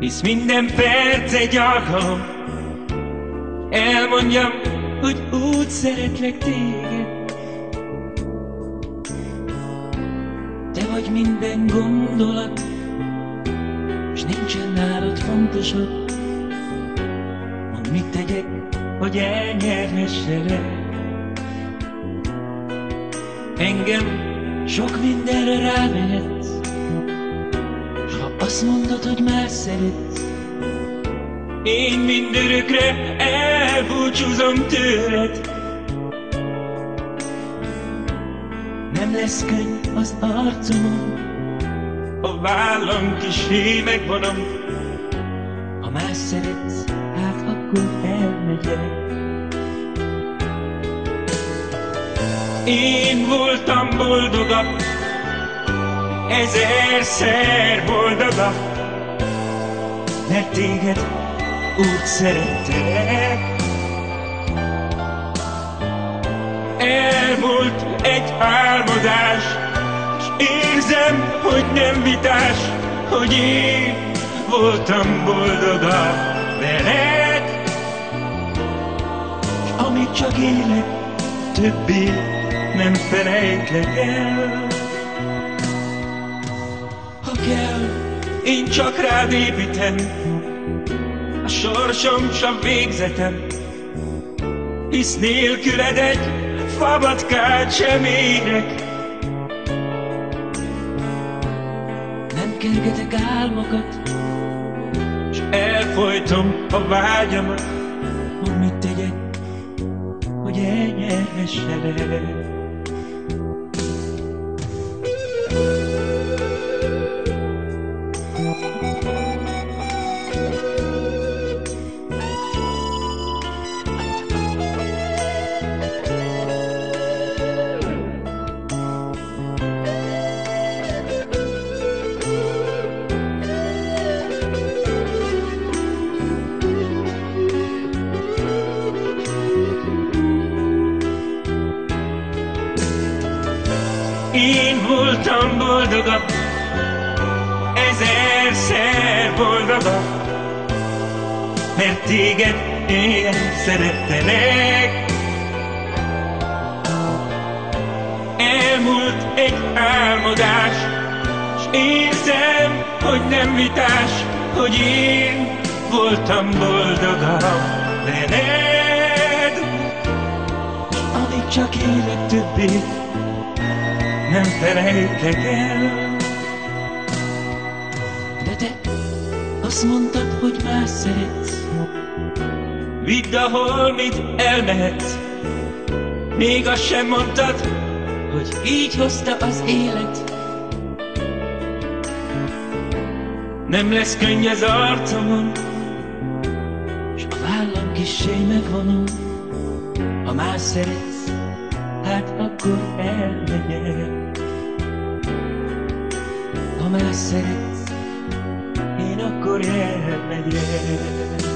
Hisz minden perc egy alkalom. Elmondjam, hogy úgy szeretlek téged. Te vagy minden gondolat És nincsen nálad fontosabb Mondd, mit tegyek, hogy elnyerhesselek. Engem sok mindenre rávehetsz azt mondod, hogy már szeretsz. Én mindörökre elbúcsúzom tőled. Nem lesz könny az arcomon. A vállam kisé megvonom Ha más szeretsz, hát akkor elmegyek. Én voltam boldogabb, ezerszer boldogabb, mert téged úgy szerettek. Elmúlt egy álmodás, és érzem, hogy nem vitás, hogy én voltam boldogabb veled. És amíg csak élek, többé nem felejtlek el. Én csak rád építem, a sorsom sem végzetem, hisz nélküled egy fabatkát sem érek. Nem kergetek álmokat, s elfolytom a vágyamat, hogy mit tegyek, hogy elnyerhesselek. Én voltam boldogabb, ezerszer boldogabb, mert téged én szerettelek. Elmúlt egy álmodás, s érzem, hogy nem vitás, hogy én voltam boldogabb veled. Amíg csak élek többé, nem felejtek el. De te azt mondtad, hogy más szeretsz. Vidd, ahol mit elmehetsz. Még azt sem mondtad, hogy így hozta az élet. Nem lesz könny az arcomon, s a vállam kissé megvonom. Ha más szeretsz, hát akkor elmegyek. Ha más szeretsz, én akkor elmegyek.